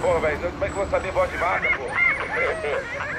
Pô, velho, como é que eu vou saber voz de marca, pô?